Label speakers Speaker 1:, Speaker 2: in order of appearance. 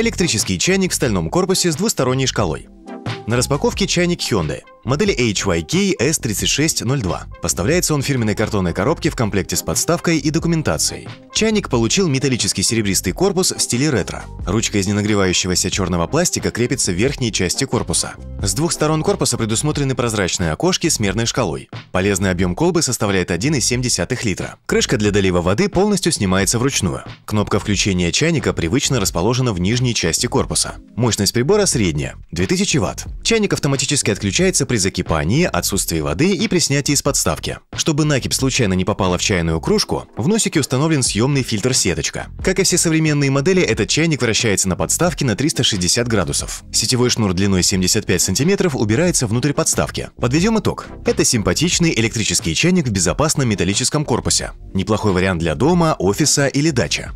Speaker 1: Электрический чайник в стальном корпусе с двусторонней шкалой. На распаковке чайник Hyundai. Модели HYK S3602. Поставляется он в фирменной картонной коробке в комплекте с подставкой и документацией. Чайник получил металлический серебристый корпус в стиле ретро. Ручка из ненагревающегося черного пластика крепится в верхней части корпуса. С двух сторон корпуса предусмотрены прозрачные окошки с мерной шкалой. Полезный объем колбы составляет 1,7 литра. Крышка для долива воды полностью снимается вручную. Кнопка включения чайника привычно расположена в нижней части корпуса. Мощность прибора средняя – 2000 Вт. Чайник автоматически отключается при закипании, отсутствии воды и при снятии из подставки. Чтобы накипь случайно не попала в чайную кружку, в носике установлен съемный фильтр-сеточка. Как и все современные модели, этот чайник вращается на подставке на 360 градусов. Сетевой шнур длиной 75 см убирается внутрь подставки. Подведем итог. Это симпатичный электрический чайник в безопасном металлическом корпусе. Неплохой вариант для дома, офиса или дачи.